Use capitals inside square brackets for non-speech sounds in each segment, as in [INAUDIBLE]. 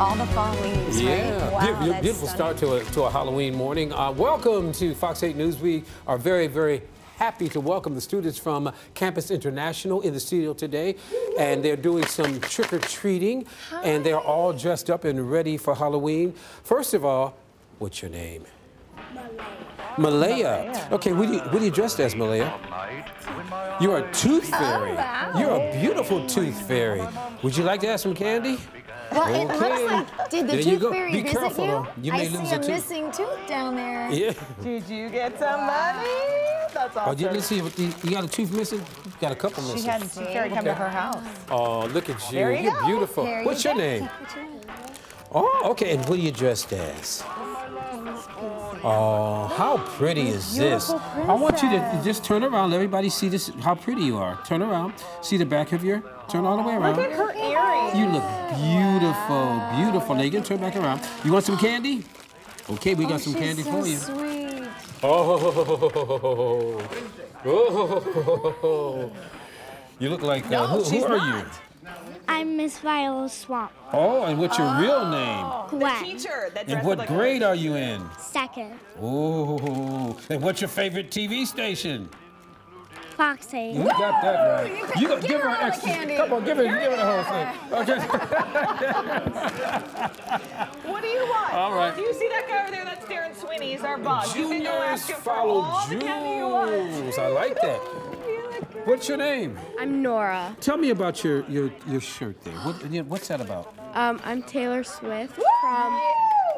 all the fall leaves, Yeah, right? Wow, beautiful start to a, to a Halloween morning. Uh, welcome to Fox 8 News. We are very, very happy to welcome the students from Campus International in the studio today. And they're doing some trick or treating. And they're all dressed up and ready for Halloween. First of all, what's your name? Malaya. Malaya. Okay, what do, you, what are you dressed as, Malaya? You're a tooth fairy. wow. You're a beautiful tooth fairy. Would you like to have some candy? Well, it looks like, did the There tooth fairy Be visit careful, you? though. You may I lose see a a tooth. missing tooth down there. Yeah. Did you get some money? That's Oh, awesome. you, let's see. You, you got a tooth missing? You got a couple missing. She had she fairy come to her house. Oh, look at you. There you You're go. beautiful. There you What's your go. name? What's your name? Oh, okay. And what are you dressed as? Oh, how pretty is this? I want you to just turn around. Let everybody see this. How pretty you are. Turn around. See the back of your. Turn all the way around. Look at her earrings. You look beautiful, beautiful. Now you can turn back around. You want some candy? Okay, we got Oh, some candy so for you. Sweet. Oh, oh. [LAUGHS] You look like. Uh, No, who, who are not. you? I'm Miss Viola Swamp. Oh, and what's your real name? Oh. The teacher that And what like grade are you in? Second. Oh, and what's your favorite TV station? Fox 8. You got that right. you You can- go- give her all the extra. candy. Come on, give her, give her the whole thing. [LAUGHS] Okay. What do you want? All right. Do you see that guy over there? That's Darren Sweeney. He's our boss. you can go Juniors ask him for follow all the candy you want. I like that. What's your name? I'm Nora. Tell me about your your, your shirt there. What, what's that about? Um, I'm Taylor Swift from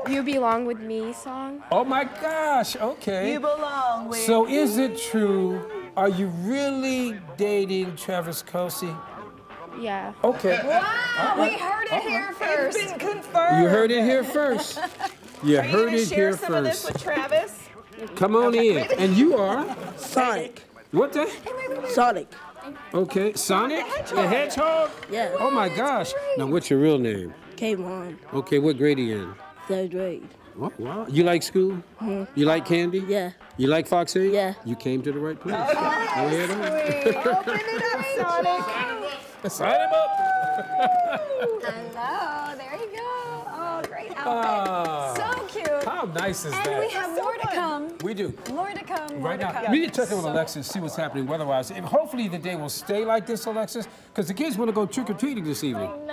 You Belong With Me song. Oh my gosh. Okay. You belong with. Me. So is it true? Are you really dating Travis Kelce? Yeah. Okay. Wow, we heard it here it's first. been confirmed. You heard it here first. [LAUGHS] You Are you heard gonna it share here some of this first. with Travis? Come on in. And you are? Sonic. What the? Sonic. Okay. Sonic? The Hedgehog? Yeah. Oh my gosh. Now what's your real name? K1. Okay, what grade are you in? Third grade. What? Wow. You like school? Hmm. You like candy? Yeah. You like Fox 8? Yeah. You came to the right place. Go ahead on. Open it up, Sonic. [LAUGHS] Sign him up. [LAUGHS] Hello, there you go. Oh, great Ah. outfit. so cute. How nice is And that? we have more to come. We do. More to come. More Right to now, come. we need to check in with Alexis, see what's happening weather-wise. And hopefully the day will stay like this, Alexis, because the kids want to go trick-or-treating this evening. Oh,